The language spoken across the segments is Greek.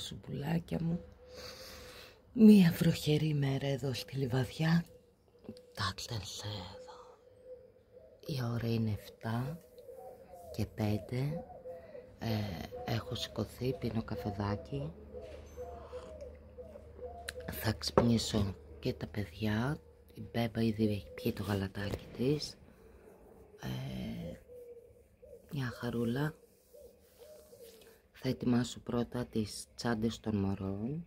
σου πουλάκια μου. Μία βροχερή μέρα εδώ στη Λιβαδιά. Τάξτε εδώ. Η ώρα είναι 7 και 5 ε, Έχω σηκωθεί, πίνω καφεδάκι. Θα ξυπνήσω και τα παιδιά. Η Μπέμπα ήδη έχει πιει το γαλατάκι της. Ε, Μια χαρούλα θα ετοιμάσω πρώτα τις τσάντες των μωρών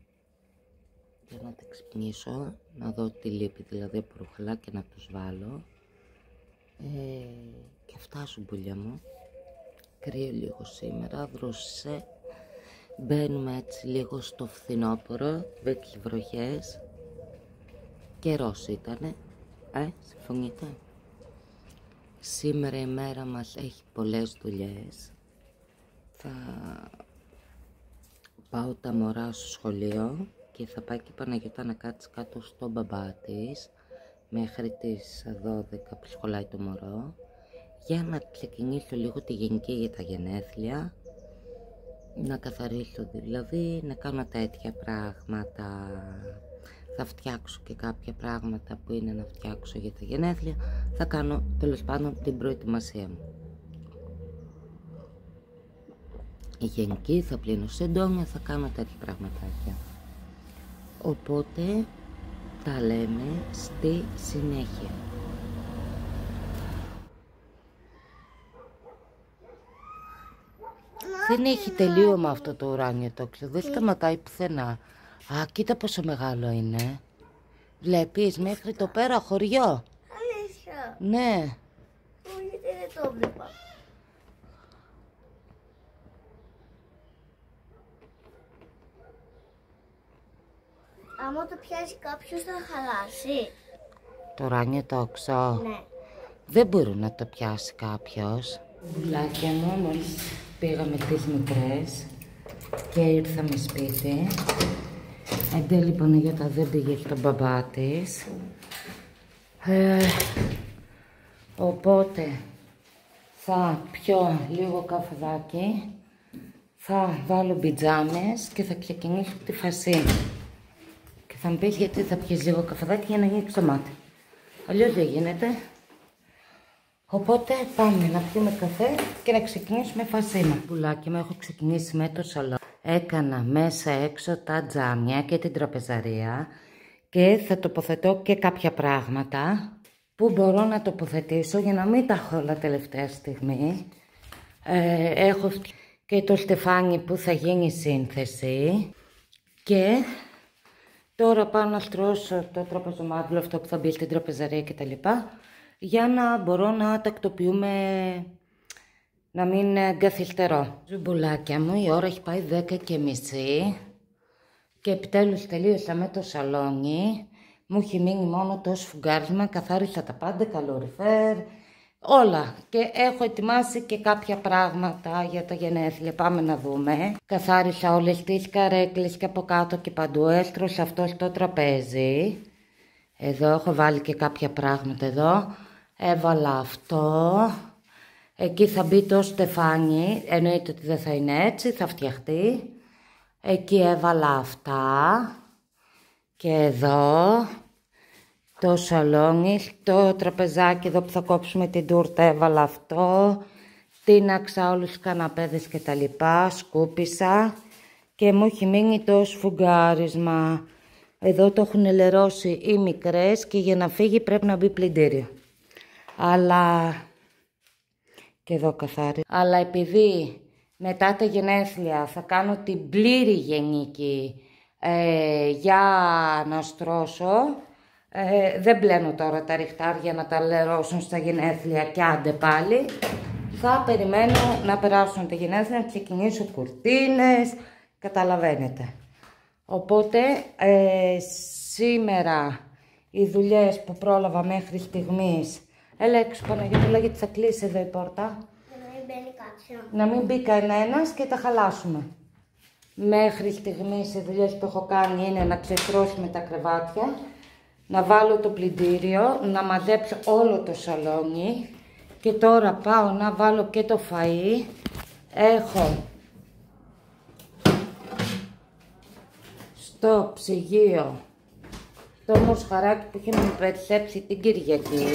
για να τα ξυπνήσω, να δω τι λείπει δηλαδή από ρούχαλα και να τους βάλω. Ε, και αυτά σου πουλιά μου. Κρύο λίγο σήμερα, δροσέ. Μπαίνουμε έτσι λίγο στο φθινόπωρο, με τις βροχές. Καιρός ήτανε, ε, συμφωνείτε; Σήμερα η μέρα μας έχει πολλές δουλειές. Θα πάω τα μωρά στο σχολείο και θα πάει και η Παναγιώτα να κάτσει κάτω στο μπαμπά της μέχρι τις 12 που σχολάει το μωρό για να ξεκινήσω λίγο τη γενική για τα γενέθλια να καθαρίσω δηλαδή, να κάνω τέτοια πράγματα θα φτιάξω και κάποια πράγματα που είναι να φτιάξω για τα γενέθλια θα κάνω τέλος πάντων την προετοιμασία μου η γενική θα πλύνω σεντόνια, θα κάνω τέτοια πραγματάκια. Οπότε τα λέμε στη συνέχεια. Δεν έχει τελείωμα αυτό το ουράνιο τόξο, δεν σταματάει πουθενά. Α, κοίτα πόσο μεγάλο είναι. Βλέπεις μέχρι το πέρα χωριό. Αλήθεια. Ναι. Γιατί δεν το βλέπα. Άμα το πιάσει κάποιος θα χαλάσει. Το ουράνιο τόξο. Ναι. Δεν μπορεί να το πιάσει κάποιος. Βουλάκια μου, μόλις πήγαμε τις μικρές και ήρθαμε σπίτι. Εντέλει Παναγιώτα δεν πήγε στον μπαμπά της. Ε, οπότε θα πιω λίγο καφεδάκι, θα βάλω πιτζάμες και θα ξεκινήσω τη φασή. Και θα μου πεις γιατί θα πιεις λίγο καφεδάκι για να γίνει το μάτι. Αλλιώς δεν γίνεται. Οπότε πάμε να πιούμε καφέ και να ξεκινήσουμε φασίνα. Πουλάκι μου έχω ξεκινήσει με το σαλό. Έκανα μέσα έξω τα τζάμια και την τραπεζαρία και θα τοποθετώ και κάποια πράγματα που μπορώ να τοποθετήσω για να μην τα έχω όλα τελευταία στιγμή. Ε, έχω και το στεφάνι που θα γίνει σύνθεση και τώρα πάω να στρώσω το τραπεζομάτιλο αυτό που θα μπει στην τραπεζαρία κτλ για να μπορώ να τακτοποιούμε να μην καθυστερώ. Ζουμπουλάκια μου, η ώρα έχει πάει 10 και μισή και επιτέλους τελείωσα με το σαλόνι. Μου έχει μείνει μόνο το σφουγγάρισμα, καθάρισα τα πάντα, καλοριφέρ, όλα. Και έχω ετοιμάσει και κάποια πράγματα για τα γενέθλια, πάμε να δούμε. Καθάρισα όλες τις καρέκλες και από κάτω και παντού, έστρωσα αυτός στο τραπέζι. Εδώ έχω βάλει και κάποια πράγματα εδώ. Έβαλα αυτό. Εκεί θα μπει το στεφάνι. Εννοείται ότι δεν θα είναι έτσι, θα φτιαχτεί. Εκεί έβαλα αυτά. Και εδώ. Το σαλόνι, το τραπεζάκι εδώ που θα κόψουμε την τούρτα έβαλα αυτό. Τίναξα όλους τους καναπέδες και τα λοιπά, σκούπισα. Και μου έχει μείνει το σφουγγάρισμα. Εδώ το έχουν ελερώσει οι μικρές και για να φύγει πρέπει να μπει πλυντήριο. Αλλά... Και εδώ καθάρι. Αλλά επειδή μετά τα γενέθλια θα κάνω την πλήρη γενική ε, για να στρώσω, ε, δεν πλένω τώρα τα ριχτάρια να τα λερώσουν στα γενέθλια και άντε πάλι. Θα περιμένω να περάσουν τα γενέθλια, να ξεκινήσω κουρτίνες, καταλαβαίνετε. Οπότε ε, σήμερα οι δουλειές που πρόλαβα μέχρι στιγμής Έλα έξω Παναγιώτη, γιατί θα κλείσει εδώ η πόρτα. Να μην μπαίνει κάποιο. Να μην μπει κανένας και τα χαλάσουμε. Μέχρι στιγμής οι δουλειές που έχω κάνει είναι να ξεστρώσουμε τα κρεβάτια, να βάλω το πλυντήριο, να μαζέψω όλο το σαλόνι και τώρα πάω να βάλω και το φαΐ. Έχω στο ψυγείο το μοσχαράκι που είχαμε περισσέψει την Κυριακή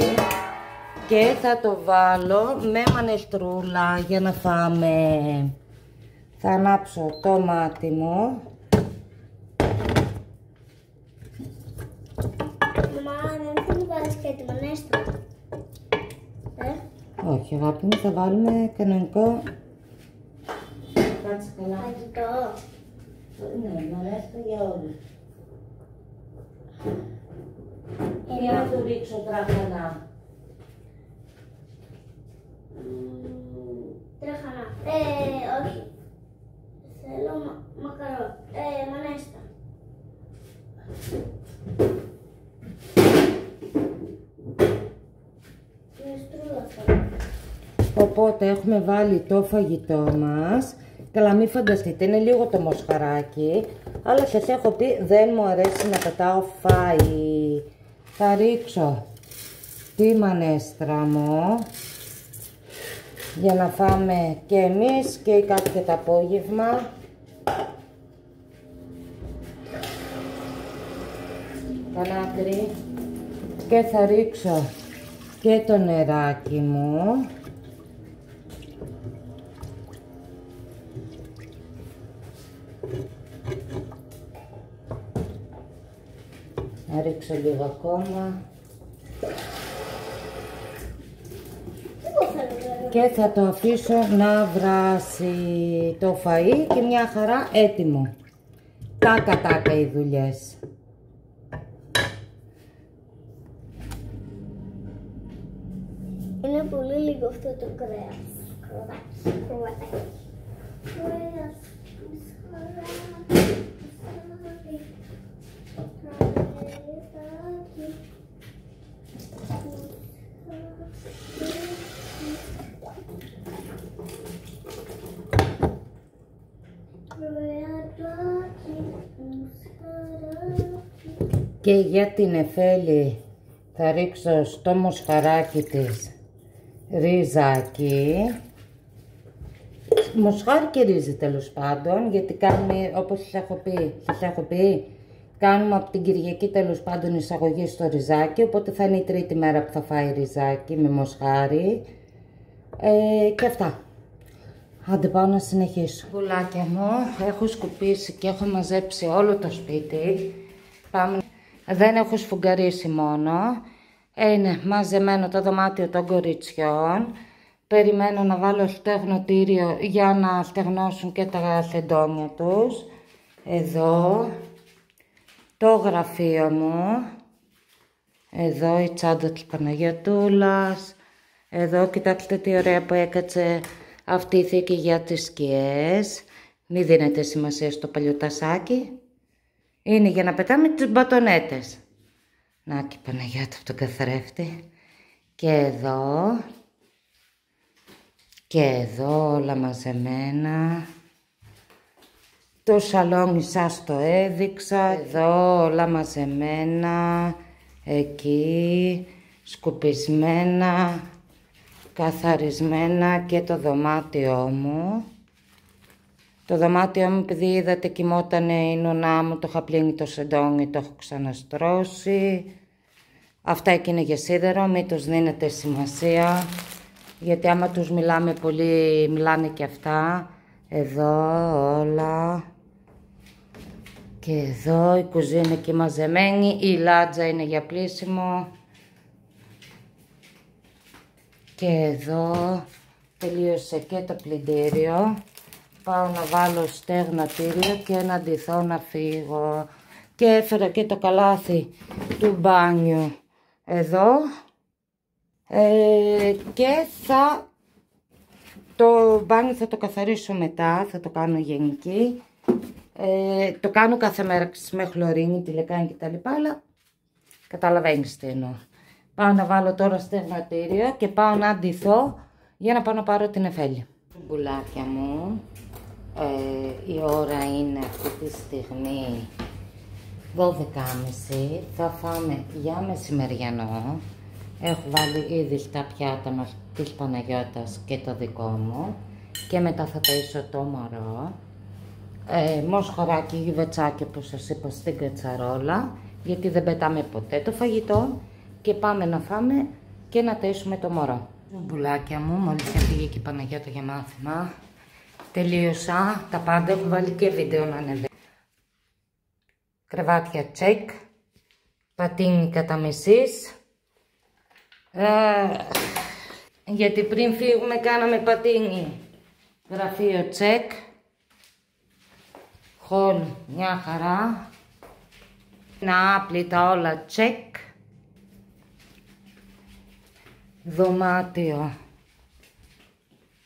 και θα το βάλω με μανεστρούλα για να φάμε. Θα ανάψω το μάτι μου. Μαμά, δεν θα μου βάλεις και τη μανέστρα. Ε, Όχι αγάπη μου, θα βάλουμε κανονικό. Κάτσε καλά. φαγητό. Ναι, μανέστρα για όλους. Ε, Για να του ρίξω τραχανά. μ, Τρέχανα. Ε, όχι. Θέλω μα- μακαρό. Ε, μανέστα. Μανεστρούλα θέλω. Οπότε έχουμε βάλει το φαγητό μας. Καλά μην φανταστείτε, είναι λίγο το μοσχαράκι. Αλλά σας έχω πει δεν μου αρέσει να πετάω φάι. Θα ρίξω τη μανέστρα μου. Για να φάμε και εμείς και κάποιο το απόγευμα. Πανάκρι. Και θα ρίξω και το νεράκι μου. Να ρίξω λίγο ακόμα. Εγώ θέλω τώρα. Και θα το αφήσω να βράσει το φαΐ και μια χαρά έτοιμο. Τάκα τάκα οι δουλειές. Είναι πολύ λίγο αυτό το κρέας. Κρουατάκι, κρουατάκι. Κρέας, μισχαρά, μισχαρί. Κρεατάκι, Κρεατάκι, μισχαράκι. Και για την Εφέλη θα ρίξω στο μοσχαράκι της ρίζακι. Μοσχάρι και ρύζι τέλος πάντων, γιατί κάνουμε, όπως σας έχω πει, σας έχω πει, κάνουμε από την Κυριακή τέλος πάντων εισαγωγή στο ριζάκι, οπότε θα είναι η τρίτη μέρα που θα φάει ριζάκι με μοσχάρι. Ε, και αυτά. Άντε πάω να συνεχίσω. Πουλάκια μου, έχω σκουπίσει και έχω μαζέψει όλο το σπίτι. Πάμε. Δεν έχω σφουγγαρίσει μόνο. Είναι μαζεμένο το δωμάτιο των κοριτσιών. Περιμένω να βάλω στεγνοτήριο για να στεγνώσουν και τα σεντόνια τους. Εδώ. Το γραφείο μου. Εδώ η τσάντα της Παναγιατούλας. Εδώ κοιτάξτε τι ωραία που έκατσε αυτή η θήκη για τις σκιές. Μην δίνετε σημασία στο παλιό τασάκι. Είναι για να πετάμε τις μπατονέτες. Να και η Παναγιά του από τον καθρέφτη. Και εδώ. Και εδώ όλα μαζεμένα. Το σαλόνι σας το έδειξα. Εδώ όλα μαζεμένα. Εκεί. Σκουπισμένα. Καθαρισμένα και το δωμάτιό μου. Το δωμάτιό μου, επειδή είδατε κοιμότανε η νονά μου, το είχα πλύνει το σεντόνι, το έχω ξαναστρώσει. Αυτά εκεί είναι για σίδερο, μην τους δίνετε σημασία. Γιατί άμα τους μιλάμε πολύ, μιλάνε και αυτά. Εδώ όλα. Και εδώ η κουζίνα εκεί μαζεμένη, η λάτζα είναι για πλήσιμο. Και εδώ τελείωσε και το πλυντήριο. Πάω να βάλω στεγνατήριο και να ντυθώ να φύγω. Και έφερα και το καλάθι του μπάνιου εδώ. Ε, και θα το μπάνιο θα το καθαρίσω μετά, θα το κάνω γενική. Ε, το κάνω κάθε μέρα με χλωρίνη, τη λεκάνη κτλ. Αλλά καταλαβαίνεις τι εννοώ. Πάω να βάλω τώρα στεγνατήριο και πάω να αντιθώ για να πάω να πάρω την εφέλη. Μπουλάκια μου, ε, η ώρα είναι αυτή τη στιγμή 12.30. Θα φάμε για μεσημεριανό. Έχω βάλει ήδη στα πιάτα μας της Παναγιώτας και το δικό μου. Και μετά θα ταΐσω το μωρό. Ε, μοσχαράκι γυβετσάκι όπως σας είπα στην κατσαρόλα γιατί δεν πετάμε ποτέ το φαγητό και πάμε να φάμε και να τέσουμε το μωρό. Μπουλάκια μου, μόλις έφυγε και η Παναγιώτα για μάθημα. Τελείωσα, τα πάντα έχω βάλει και βίντεο να ανεβαίνει. Κρεβάτια τσεκ, πατίνι κατά μεσής. Ε, γιατί πριν φύγουμε κάναμε πατίνι. Γραφείο τσεκ. Χολ μια χαρά. Να άπλυτα όλα τσεκ. Δωμάτιο.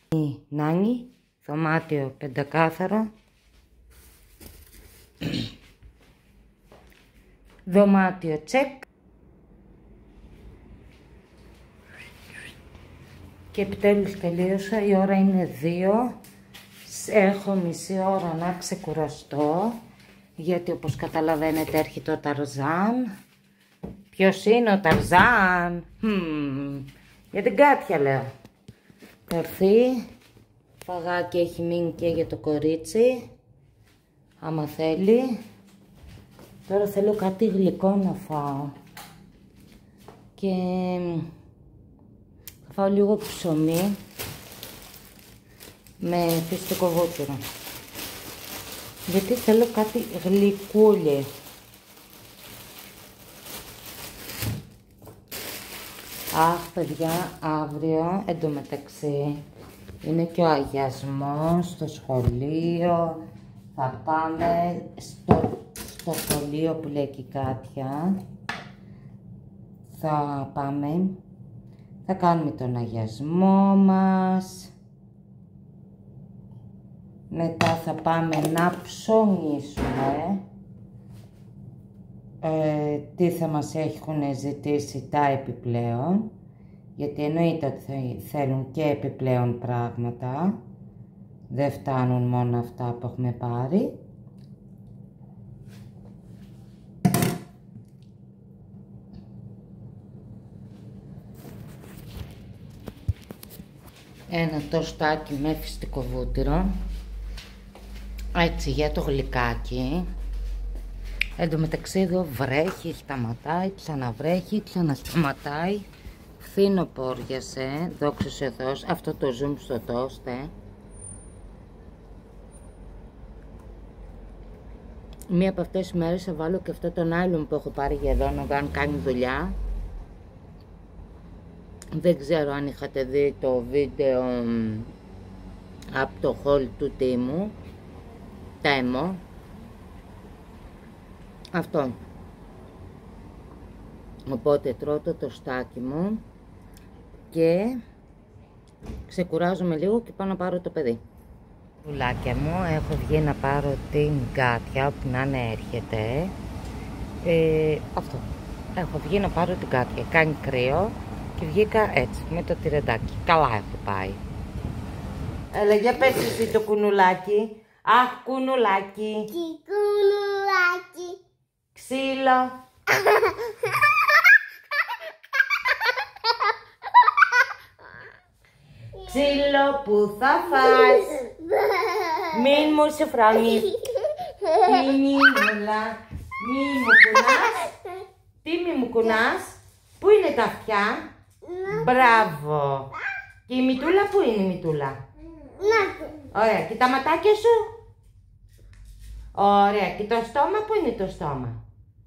Η Νάνη. Δωμάτιο πεντακάθαρο. Δωμάτιο τσεκ. Και επιτέλους τελείωσα, η ώρα είναι δύο. Έχω μισή ώρα να ξεκουραστώ, γιατί όπως καταλαβαίνετε έρχεται ο Ταρζάν. Ποιος είναι ο Ταρζάν; Hm. Για την Κάτια λέω. Καρθεί. Φαγάκι έχει μείνει και για το κορίτσι. Άμα θέλει. Τώρα θέλω κάτι γλυκό να φάω. Και θα φάω λίγο ψωμί με φυστικό βούτυρο. Γιατί θέλω κάτι γλυκούλι. Αχ, παιδιά, αύριο εντωμεταξύ είναι και ο αγιασμός στο σχολείο. Θα πάμε στο, στο σχολείο που λέει και η Κάτια. Θα πάμε, θα κάνουμε τον αγιασμό μας. Μετά θα πάμε να ψωνίσουμε. Ε, τι θα μας έχουν ζητήσει τα επιπλέον. Γιατί εννοείται ότι θέλουν και επιπλέον πράγματα. Δεν φτάνουν μόνο αυτά που έχουμε πάρει. Ένα τοστάκι με φυστικό βούτυρο. Έτσι για το γλυκάκι. Εν τω μεταξύ εδώ βρέχει, σταματάει, ξαναβρέχει, ξανασταματάει. Φθήνο πόριασε, δόξας σε Θεός, αυτό το zoom στο τόστε. Μία από αυτές τις μέρες θα βάλω και αυτό το nylon που έχω πάρει για εδώ να αν κάνει δουλειά. Δεν ξέρω αν είχατε δει το βίντεο από το haul του τίμου. Τέμο. Αυτό. Οπότε τρώω το τοστάκι μου και ξεκουράζομαι λίγο και πάω να πάρω το παιδί. Πουλάκια μου, έχω βγει να πάρω την κάτια που να είναι έρχεται. Ε, αυτό. Έχω βγει να πάρω την κάτια. Κάνει κρύο και βγήκα έτσι με το τυρεντάκι. Καλά έχω πάει. Έλα, για πες εσύ το κουνουλάκι. Αχ, κουνουλάκι. Τι κουνουλάκι. Ξύλο. Ξύλο που θα φας. Μην μου σου φρόνει. Τι μουλά. Μη μου κουνάς. Τι μη μου κουνάς. Πού είναι τα αυτιά; Μπράβο. Και η μητούλα πού είναι η μητούλα; Ωραία. Και τα ματάκια σου. Ωραία. Και το στόμα πού είναι το στόμα;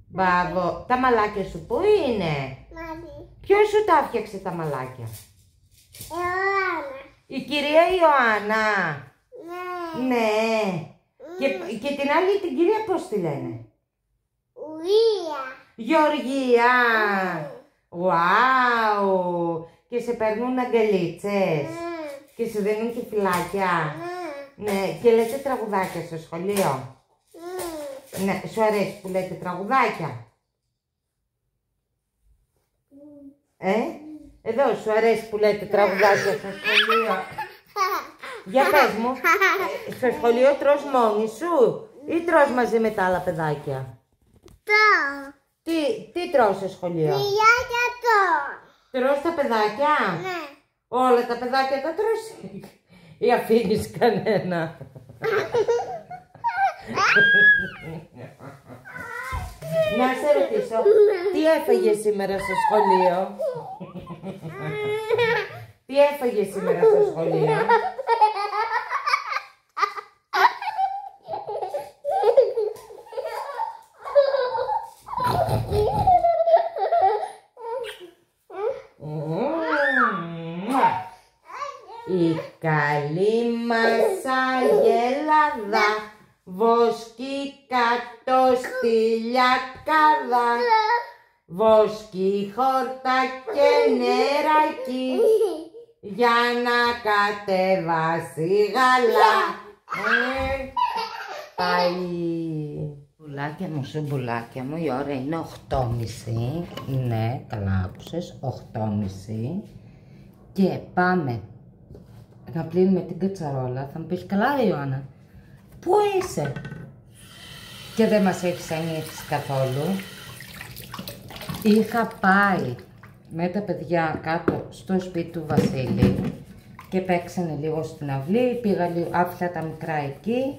Μπράβο. Τα μαλάκια σου πού είναι; Ποιος σου τα έφτιαξε τα μαλάκια; Η κυρία Ιωάννα. Ναι. ναι. Και, και την άλλη την κυρία πώς τη λένε; Ουρία. Γεωργία. Wow. Και σε παίρνουν αγκαλίτσες. Και σου δίνουν και φυλάκια. Ναι. Και λέτε τραγουδάκια στο σχολείο. Ναι. Σου αρέσει που λέτε τραγουδάκια; Ε. Εδώ σου αρέσει που λέτε τραγουδάκια στο σχολείο; Για πες μου, ε, στο σχολείο τρως μόνη σου ή τρως μαζί με τα άλλα παιδάκια; Το. Τι, τι τρως στο σχολείο; Φιλιάκια το. Τρως τα παιδάκια; Ναι. Όλα τα παιδάκια τα τρως. Ή αφήνεις κανένα; Να σε ρωτήσω, τι έφαγε σήμερα στο σχολείο; Τι έφαγε σήμερα στο σχολείο; Η καλή μας αγελάδα βοσκεί κάτω στη λιακάδα βοσκεί χόρτα και νεράκι για να κατεβάσει γαλά. Ε, πάει. Μπουλάκια μου, μπουλάκια μου, η ώρα είναι 8.30. Ναι, καλά άκουσες, 8.30. Και πάμε να πλύνουμε την κατσαρόλα. Θα μου πεις, καλά Ιωάννα, πού είσαι; Και δεν μας έχεις ανοίξει καθόλου. Είχα πάει με τα παιδιά κάτω στο σπίτι του Βασίλη και παίξανε λίγο στην αυλή, πήγα λίγο, άφησα τα μικρά εκεί,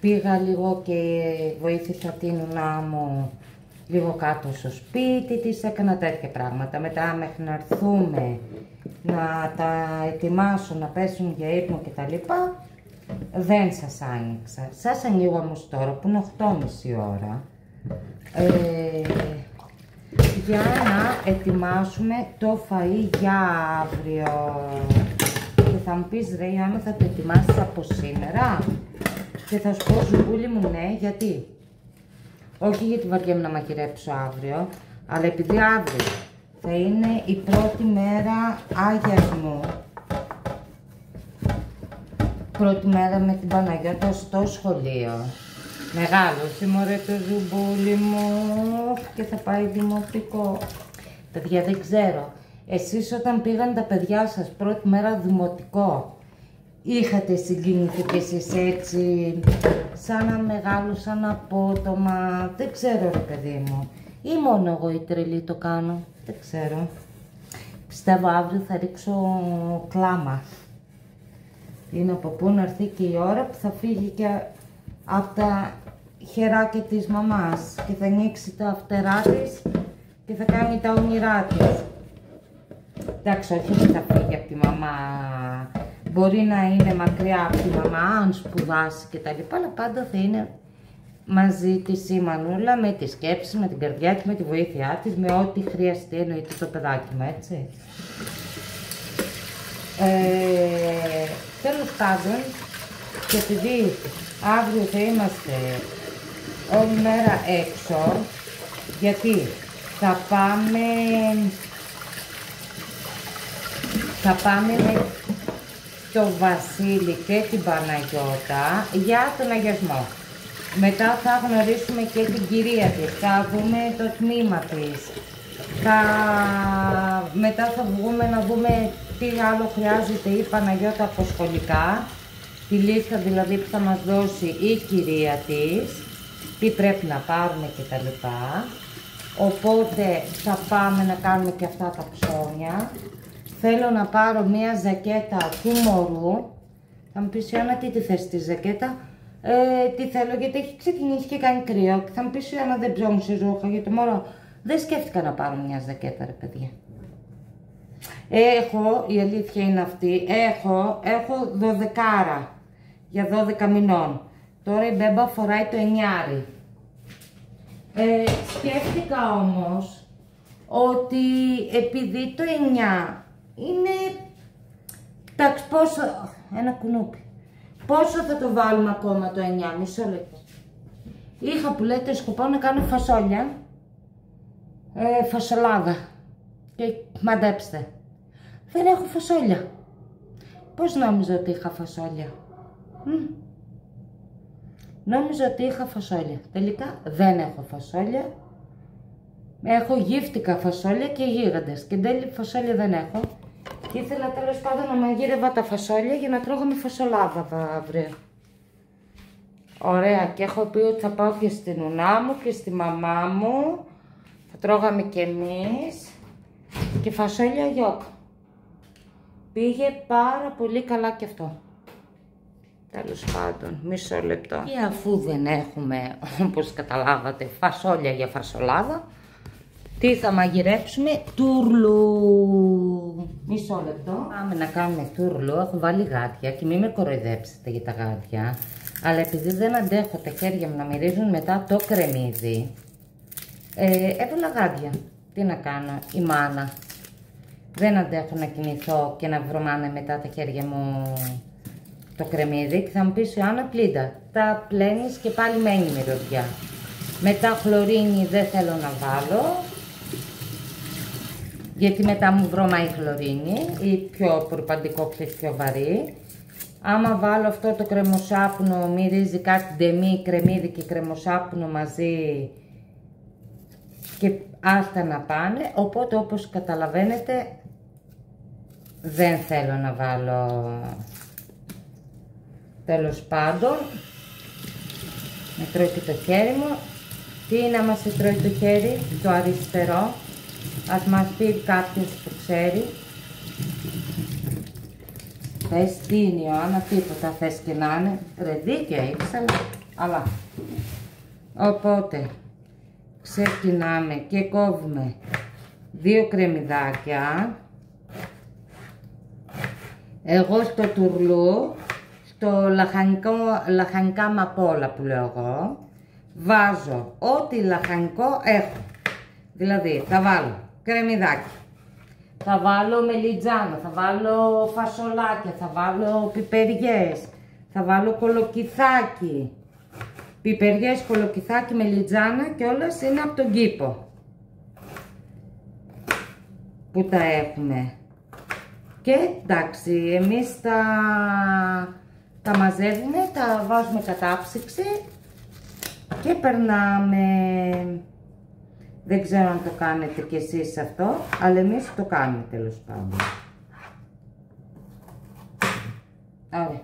πήγα λίγο και βοήθησα την ουνά μου λίγο κάτω στο σπίτι της, έκανα τέτοια πράγματα. Μετά μέχρι να έρθουμε να τα ετοιμάσω, να πέσουν για ύπνο κτλ. Δεν σας άνοιξα. Σας ανοίγω όμως τώρα που είναι 8.30 ώρα. Ε, για να ετοιμάσουμε το φαΐ για αύριο. Και θα μου πεις ρε Ιωάννα θα το ετοιμάσεις από σήμερα; Και θα σου πω ζουμπούλη μου ναι, γιατί; Όχι γιατί βαριέμαι να μαγειρέψω αύριο, αλλά επειδή αύριο θα είναι η πρώτη μέρα αγιασμού. Πρώτη μέρα με την Παναγιώτα στο σχολείο. Μεγάλο μωρέ το ζουμπούλι μου και θα πάει δημοτικό. Παιδιά δεν ξέρω. Εσείς όταν πήγαν τα παιδιά σας πρώτη μέρα δημοτικό, είχατε συγκινηθεί και εσείς έτσι, σαν να μεγάλο, σαν απότομα, δεν ξέρω ρε παιδί μου. Ή μόνο εγώ η τρελή το κάνω, δεν ξέρω. Πιστεύω αύριο θα ρίξω κλάμα. Είναι από πού να έρθει και η ώρα που θα φύγει και από τα χεράκια της μαμάς και θα ανοίξει τα φτερά της και θα κάνει τα όνειρά της. Εντάξει, όχι ότι θα φύγει από τη μαμά. Μπορεί να είναι μακριά από τη μαμά, αν σπουδάσει και τα λοιπά, αλλά πάντα θα είναι μαζί της η Μανούλα με τη σκέψη, με την καρδιά της, με τη βοήθειά της, με ό,τι χρειαστεί εννοείται το παιδάκι μου, έτσι. Ε, τέλος πάντων, και επειδή αύριο θα είμαστε όλη μέρα έξω, γιατί θα πάμε, θα πάμε με το Βασίλη και την Παναγιώτα για τον αγιασμό. Μετά θα γνωρίσουμε και την κυρία της, θα δούμε το τμήμα της. Θα... Μετά θα βγούμε να δούμε τι άλλο χρειάζεται η Παναγιώτα από σχολικά. Τη λίστα δηλαδή που θα μας δώσει η κυρία της. Τι πρέπει να πάρουμε και τα λοιπά. Οπότε θα πάμε να κάνουμε και αυτά τα ψώνια. Θέλω να πάρω μία ζακέτα του μωρού. Θα μου πεις Ιωάννα τι τη θες τη ζακέτα; Ε, τι θέλω γιατί έχει ξεκινήσει και κάνει κρύο. Και θα μου πεις Ιωάννα δεν ψώμουσε ρούχα για το μωρό. Δεν σκέφτηκα να πάρω μια ζακέτα ρε παιδιά. Έχω, η αλήθεια είναι αυτή, έχω, έχω δωδεκάρα για 12 μηνών. Τώρα η μπέμπα φοράει το εννιάρι. Ε, σκέφτηκα όμως ότι επειδή το 9 είναι, εντάξει πόσο, ένα κουνούπι, πόσο θα το βάλουμε ακόμα το 9, μισό λεπτό. Είχα που λέτε σκοπό να κάνω φασόλια, ε, φασολάδα και μαντέψτε. Δεν έχω φασόλια. Πώς νόμιζα ότι είχα φασόλια; Μ. Νόμιζα ότι είχα φασόλια. Τελικά δεν έχω φασόλια. Έχω γύφτικα φασόλια και γίγαντες. Και τέλει φασόλια δεν έχω. Και ήθελα τέλος πάντων να μαγείρευα τα φασόλια για να τρώγω με φασολάδα αύριο. Ωραία και έχω πει ότι θα πάω και στην ουνά μου και στη μαμά μου. Θα τρώγαμε κι εμείς. Και φασόλια γιόκ. Πήγε πάρα πολύ καλά και αυτό. Τέλος πάντων, μισό λεπτό. Και αφού δεν έχουμε, όπως καταλάβατε, φασόλια για φασολάδα, τι θα μαγειρέψουμε, τούρλου. Μισό λεπτό. Πάμε να κάνουμε τούρλου, έχω βάλει γάτια και μην με κοροϊδέψετε για τα γάτια. Αλλά επειδή δεν αντέχω τα χέρια μου να μυρίζουν μετά το κρεμμύδι, ε, έβαλα γάντια. Τι να κάνω, η μάνα. Δεν αντέχω να κοιμηθώ και να βρωμάνε μετά τα χέρια μου το κρεμμύδι και θα μου πεις Ιωάννα πλύντα. Τα πλένεις και πάλι μένει μυρωδιά. Μετά χλωρίνη δεν θέλω να βάλω. Γιατί μετά μου βρωμάει η χλωρίνη ή πιο προπαντικό πιο βαρύ. Άμα βάλω αυτό το κρεμοσάπνο, μυρίζει κάτι ντεμή, κρεμμύδι και κρεμοσάπνο μαζί και άστα να πάνε. Οπότε όπως καταλαβαίνετε δεν θέλω να βάλω τέλος πάντων με τρώει και το χέρι μου τι είναι άμα σε τρώει το χέρι το αριστερό ας μας πει κάποιος που ξέρει Θες τι είναι Ιωάννα, τίποτα θες και να είναι. Ρε δίκαια ήξερα, αλλά. Οπότε, ξεκινάμε και κόβουμε δύο κρεμμυδάκια. Εγώ στο τουρλού, στο λαχανικό, λαχανικά μαπόλα που λέω εγώ, βάζω ό,τι λαχανικό έχω. Δηλαδή, θα βάλω κρεμμυδάκι, θα βάλω μελιτζάνα, θα βάλω φασολάκια, θα βάλω πιπεριές, θα βάλω κολοκυθάκι. Πιπεριές, κολοκυθάκι, μελιτζάνα και όλες είναι από τον κήπο. Που τα έχουμε. Και εντάξει, εμείς τα, τα μαζεύουμε, τα βάζουμε κατάψυξη και περνάμε δεν ξέρω αν το κάνετε κι εσείς αυτό, αλλά εμείς το κάνουμε τέλος πάντων. Ωραία.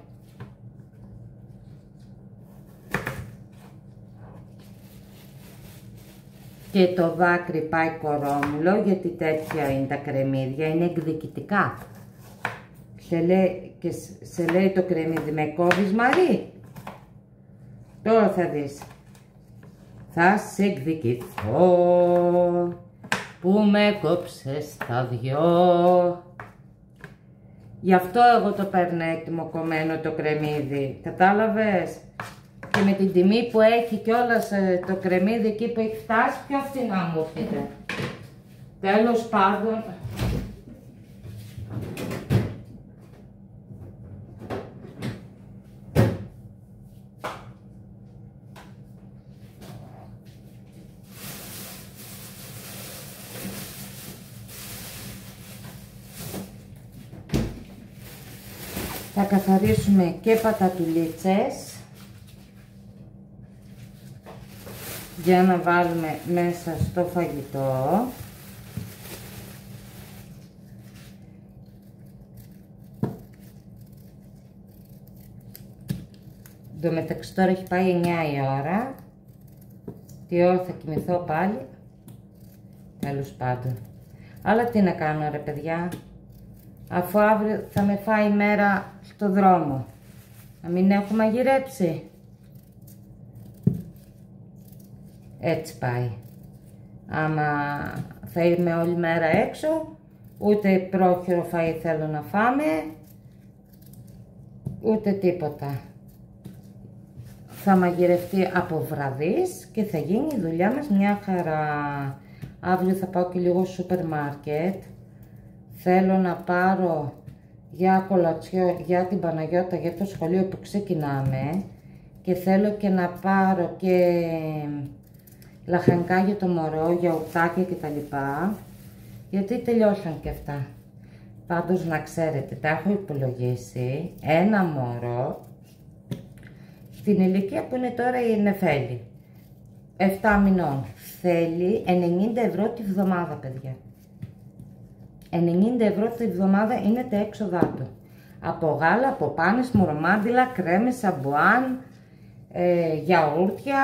Και το δάκρυ πάει κορόμουλο, γιατί τέτοια είναι τα κρεμμύδια, είναι εκδικητικά. Σε λέει, και σε λέει το κρεμμύδι, με κόβεις Μαρή. Τώρα θα δεις θα σε εκδικηθώ που με κόψες τα δυο. Γι' αυτό εγώ το παίρνω έτοιμο κομμένο το κρεμμύδι. Κατάλαβες; Και με την τιμή που έχει κιόλας ε, το κρεμμύδι εκεί που έχει φτάσει, πιο φθηνά μου έρχεται. Τέλος πάντων, Θα καθαρίσουμε και πατατουλίτσες για να βάλουμε μέσα στο φαγητό. Το μεταξύ τώρα έχει πάει 9 η ώρα. Τι ώρα θα κοιμηθώ πάλι. Τέλος πάντων. Αλλά τι να κάνω ρε παιδιά αφού αύριο θα με φάει η μέρα στο δρόμο. Να μην έχω μαγειρέψει. Έτσι πάει. Άμα θα είμαι όλη μέρα έξω, ούτε πρόχειρο φαΐ θέλω να φάμε, ούτε τίποτα. Θα μαγειρευτεί από βραδείς και θα γίνει η δουλειά μας μια χαρά. Αύριο θα πάω και λίγο σούπερ μάρκετ Θέλω να πάρω για κολατσιό, για την Παναγιώτα, για το σχολείο που ξεκινάμε και θέλω και να πάρω και λαχανικά για το μωρό, για ουρτάκια κτλ. Γιατί τελειώσαν και αυτά. Πάντως να ξέρετε, τα έχω υπολογίσει, ένα μωρό, στην ηλικία που είναι τώρα η Νεφέλη, 7 μηνών, θέλει 90 ευρώ τη βδομάδα, παιδιά. 90 ευρώ τη εβδομάδα είναι τα έξοδά του. Από γάλα, από πάνες, μορομάντιλα, κρέμες, σαμπουάν, ε, γιαούρτια,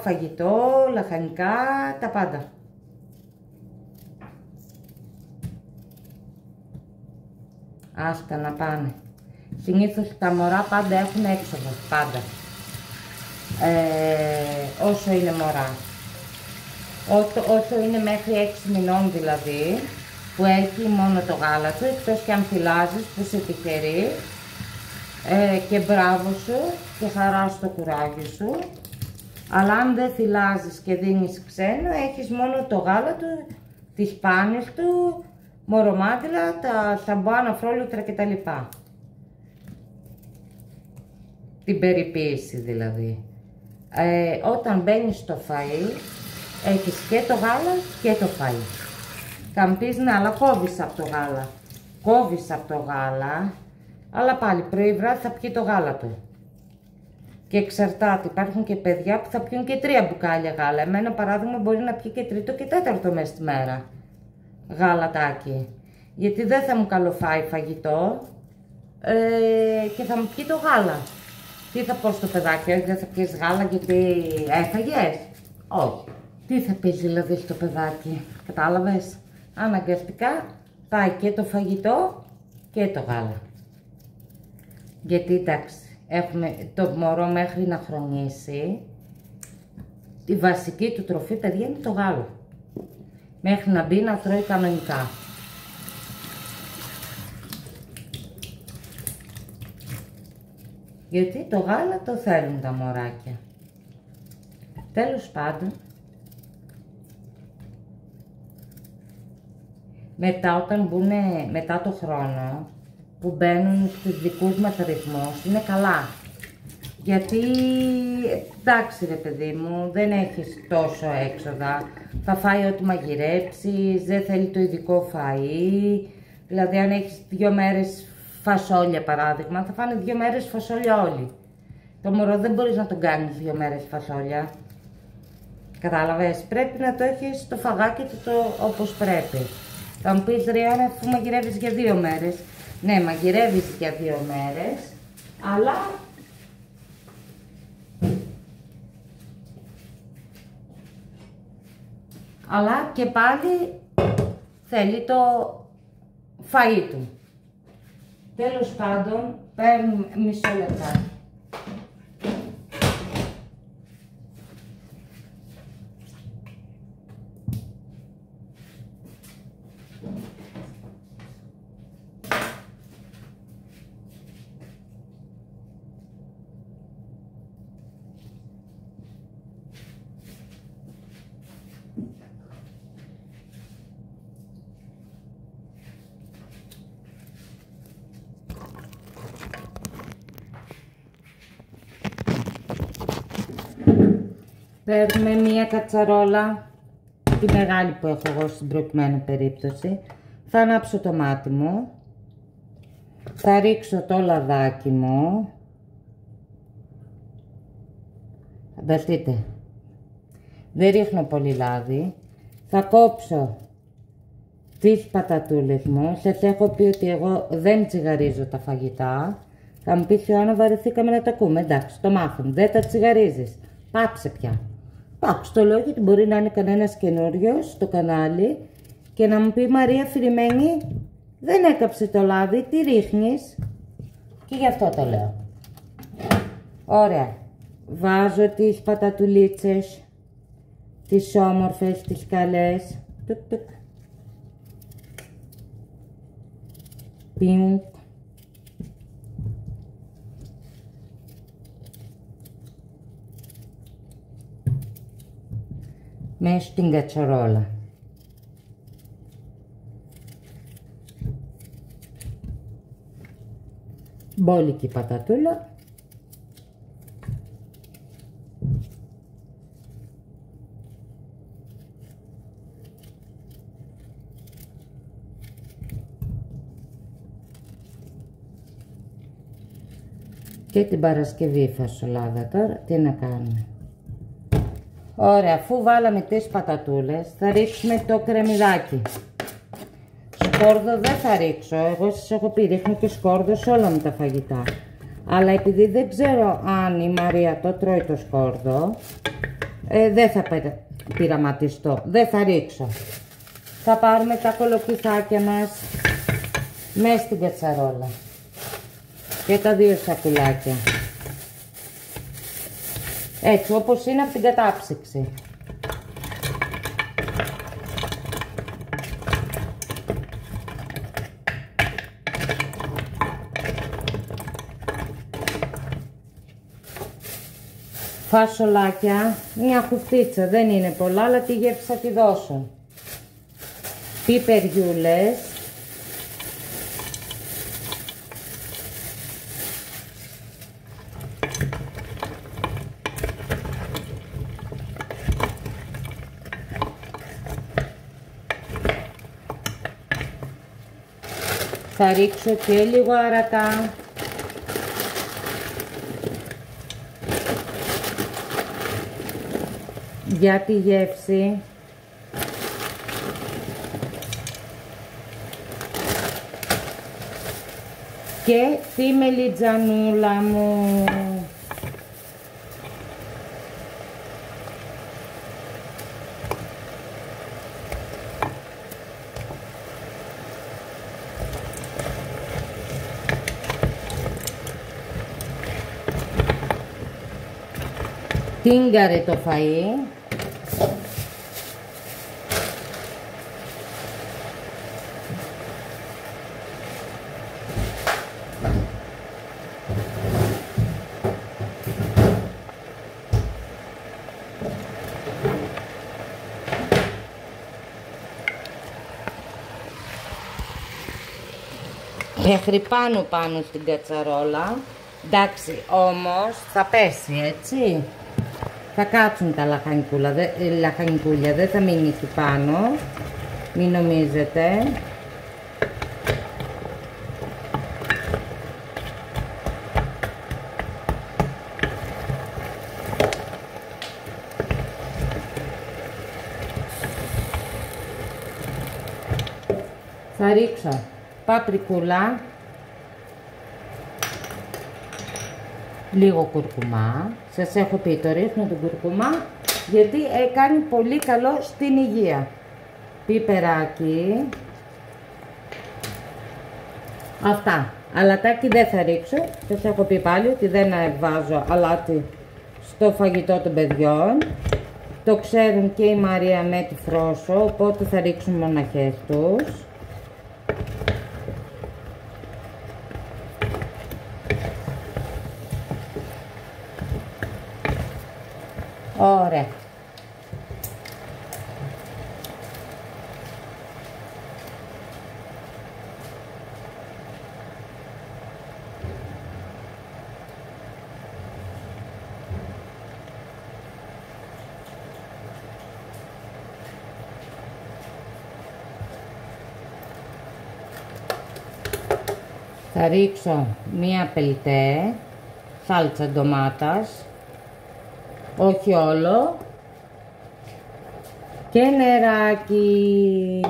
φαγητό, λαχανικά, τα πάντα. Άστα να πάνε. Συνήθως τα μωρά πάντα έχουν έξοδο, πάντα. Ε, όσο είναι μωρά. Όσο, όσο είναι μέχρι 6 μηνών δηλαδή, που έχει μόνο το γάλα του, εκτός και αν φυλάζεις που είσαι τυχερή, ε, και μπράβο σου και χαρά στο κουράγιο σου. Αλλά αν δεν θυλάζεις και δίνεις ξένο, έχεις μόνο το γάλα του, τις πάνες του, μορομάτιλα, τα σαμπουάνα, φρόλουτρα κτλ. Την περιποίηση δηλαδή. Ε, όταν μπαίνεις στο φαΐ, έχεις και το γάλα και το φαΐ. Θα μου πεις, ναι, αλλά κόβεις από το γάλα. Κόβεις από το γάλα, αλλά πάλι πρωί βράδυ θα πιει το γάλα του. Και εξαρτάται, υπάρχουν και παιδιά που θα πιούν και τρία μπουκάλια γάλα. Εμένα παράδειγμα μπορεί να πιει και τρίτο και τέταρτο μέσα στη μέρα. Γάλατάκι. Γιατί δεν θα μου καλοφάει φαγητό ε, και θα μου πιει το γάλα. Τι θα πω στο παιδάκι, δεν θα πιεις γάλα γιατί έφαγες. Όχι. Τι θα πεις δηλαδή στο παιδάκι, κατάλαβες; Αναγκαστικά πάει και το φαγητό και το γάλα. Γιατί εντάξει, έχουμε το μωρό μέχρι να χρονίσει, η βασική του τροφή, παιδιά, είναι το γάλα. Μέχρι να μπει να τρώει κανονικά. Γιατί το γάλα το θέλουν τα μωράκια. Τέλος πάντων, μετά όταν μπουν μετά το χρόνο, που μπαίνουν στους δικούς μας ρυθμούς είναι καλά. Γιατί, εντάξει ρε παιδί μου, δεν έχεις τόσο έξοδα, θα φάει ό,τι μαγειρέψεις, δεν θέλει το ειδικό φαΐ, δηλαδή αν έχεις δύο μέρες φασόλια παράδειγμα, θα φάνε δύο μέρες φασόλια όλοι. Το μωρό δεν μπορείς να τον κάνεις δύο μέρες φασόλια. Κατάλαβες, πρέπει να το έχεις το φαγάκι του το όπως πρέπει. Θα μου πεις ρε αφού μαγειρεύεις για δύο μέρες, ναι, μαγειρεύεις για δύο μέρες, αλλά αλλά και πάλι θέλει το φαΐ του. Τέλος πάντων, παίρνουμε μισό λεπτά. Παίρνουμε μία κατσαρόλα, τη μεγάλη που έχω εγώ στην προκειμένη περίπτωση. Θα ανάψω το μάτι μου. Θα ρίξω το λαδάκι μου. Φανταστείτε. Δεν ρίχνω πολύ λάδι. Θα κόψω τις πατατούλες μου. Σας έχω πει ότι εγώ δεν τσιγαρίζω τα φαγητά. Θα μου πεις Ιωάννα βαρεθήκαμε να τα ακούμε. Εντάξει, το μάθαμε. Δεν τα τσιγαρίζεις. Πάψε πια. Πάψε το λέω γιατί μπορεί να είναι κανένας καινούριος στο κανάλι και να μου πει Μαρία Φυρημένη δεν έκαψε το λάδι, τι ρίχνεις; Και γι' αυτό το λέω. Ωραία. Βάζω τις πατατουλίτσες, τις όμορφες, τις καλές. Τουκ, τουκ. Πινκ. Μέσα στην κατσαρόλα. Μπόλικη πατατούλα. Και την Παρασκευή φασολάδα τώρα, τι να κάνουμε. Ωραία, αφού βάλαμε τις πατατούλες, θα ρίξουμε το κρεμμυδάκι. Σκόρδο δεν θα ρίξω, εγώ σας έχω πει, ρίχνω και σκόρδο σε όλα μου τα φαγητά. Αλλά επειδή δεν ξέρω αν η Μαρία το τρώει το σκόρδο, ε, δεν θα πειραματιστώ, δεν θα ρίξω. Θα πάρουμε τα κολοκυθάκια μας μέσα στην κατσαρόλα. και τα δύο σακουλάκια. Έτσι όπως είναι από την κατάψυξη. Φασολάκια, μια κουφτίτσα, δεν είναι πολλά, αλλά τη γεύση θα τη δώσω. Πιπεριούλες, Θα ρίξω και λίγο αρατά. Για τη γεύση. Και τη μελιτζανούλα μου. Τίγκαρε το φαΐ. Μέχρι πάνω πάνω στην κατσαρόλα. Εντάξει, όμως θα πέσει, έτσι. Θα κάτσουν τα λαχανικούλια, δεν θα μείνει εκεί πάνω. Μην νομίζετε. Θα ρίξω παπρικούλα λίγο κουρκουμά. Σας έχω πει το ρίχνω τον κουρκουμά γιατί κάνει πολύ καλό στην υγεία. Πιπεράκι. Αυτά. Αλατάκι δεν θα ρίξω. Σας έχω πει πάλι ότι δεν βάζω αλάτι στο φαγητό των παιδιών. Το ξέρουν και η Μαρία με τη Φρόσο, οπότε θα ρίξουν μοναχές τους. Ωραία. Θα ρίξω μία πελτέ σάλτσα ντομάτας όχι όλο και νεράκι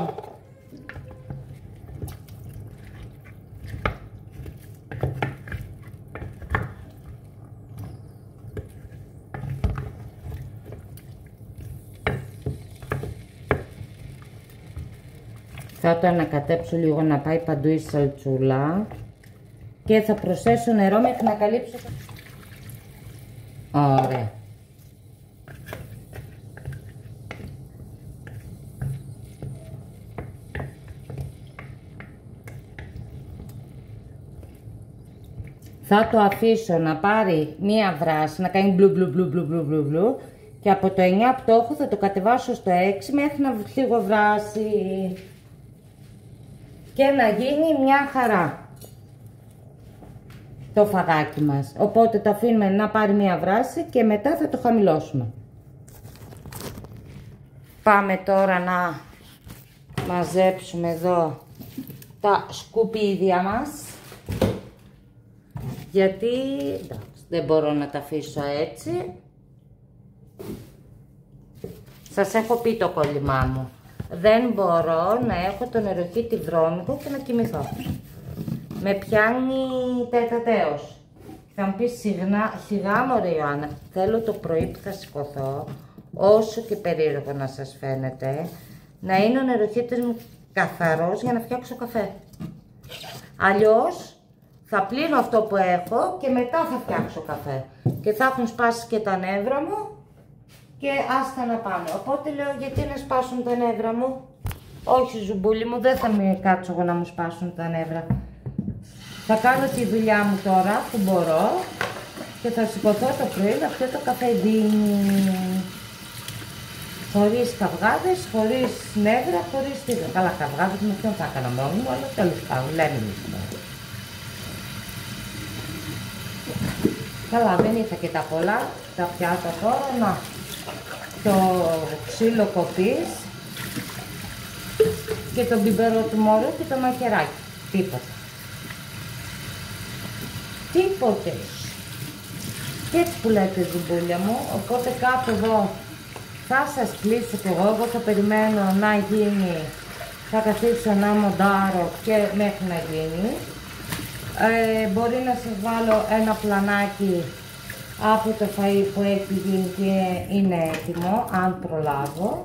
Θα το ανακατέψω λίγο να πάει παντού η σαλτσούλα και θα προσθέσω νερό μέχρι να καλύψω. Ωραία. Θα το αφήσω να πάρει μία βράση, να κάνει μπλου μπλου μπλου μπλου μπλου μπλου μπλου και από το 9 που το έχω θα το κατεβάσω στο 6 μέχρι να λίγο βράσει και να γίνει μια χαρά το φαγάκι μας. Οπότε το αφήνουμε να πάρει μία βράση και μετά θα το χαμηλώσουμε. Πάμε τώρα να μαζέψουμε εδώ τα σκουπίδια μας γιατί δεν μπορώ να τα αφήσω έτσι. Σας έχω πει το κόλλημά μου. Δεν μπορώ να έχω τον νεροχύτη βρώμικο και να κοιμηθώ. Με πιάνει τέτατέως. Θα μου πεις σιγά, σιγά μωρέ Ιωάννα, θέλω το πρωί που θα σηκωθώ, όσο και περίεργο να σας φαίνεται, να είναι ο νεροχύτης μου καθαρός για να φτιάξω καφέ. Αλλιώς θα πλύνω αυτό που έχω και μετά θα φτιάξω καφέ. Και θα έχουν σπάσει και τα νεύρα μου και άστα να πάνε. Οπότε λέω γιατί να σπάσουν τα νεύρα μου; Όχι ζουμπούλι μου, δεν θα με κάτσω εγώ να μου σπάσουν τα νεύρα. Θα κάνω τη δουλειά μου τώρα που μπορώ και θα σηκωθώ το πρωί να πιω το καφεδίνι. Χωρίς καυγάδες, χωρίς νεύρα, χωρίς τίποτα. Καλά καυγάδες με ποιον θα έκανα μόνη μου, αλλά τέλος πάντων, λέμε Καλά, δεν ήρθα και τα πολλά, τα πιάτα τώρα, να. Το ξύλο κοπής και το μπιμπερό του μωρού και το μαχαιράκι. Τίποτα. Τίποτε. Και έτσι που λέτε ζουμπούλια μου, οπότε κάπου εδώ θα σας κλείσω και εγώ, εγώ θα περιμένω να γίνει, θα καθίσω να μοντάρω και μέχρι να γίνει. Ε, μπορεί να σας βάλω ένα πλανάκι από το φαΐ που έχει γίνει και είναι έτοιμο, αν προλάβω.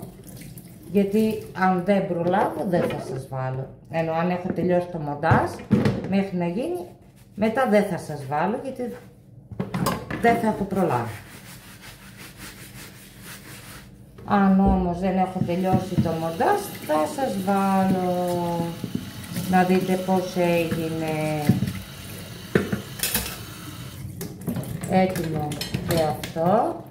Γιατί αν δεν προλάβω δεν θα σας βάλω. Ενώ αν έχω τελειώσει το μοντάζ μέχρι να γίνει, μετά δεν θα σας βάλω γιατί δεν θα έχω προλάβει. Αν όμως δεν έχω τελειώσει το μοντάζ θα σας βάλω να δείτε πώς έγινε έτοιμο και αυτό.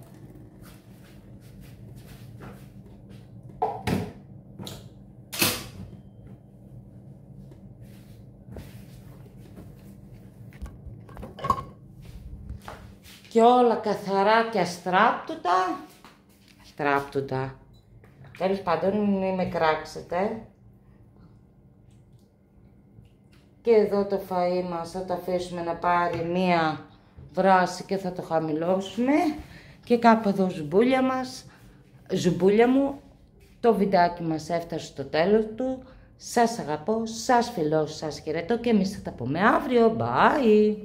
Και όλα καθαρά και αστράπτουτα. Αστράπτουτα. Τέλος πάντων μην με κράξετε. Και εδώ το φαΐ μας θα το αφήσουμε να πάρει μία βράσει και θα το χαμηλώσουμε και κάπου εδώ ζουμπούλια μας, ζουμπούλια μου, το βιντεάκι μας έφτασε στο τέλος του. Σας αγαπώ, σας φιλώ, σας χαιρετώ και εμείς θα τα πούμε αύριο. Bye!